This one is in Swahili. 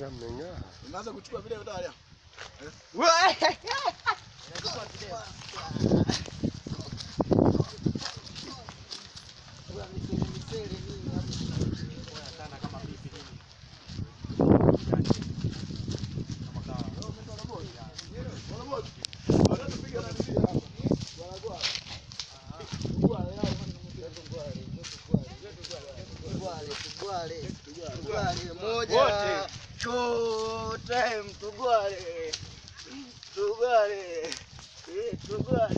Yameng'aa. Unaanza kuchukua video tayari. moja Two time to go to go to go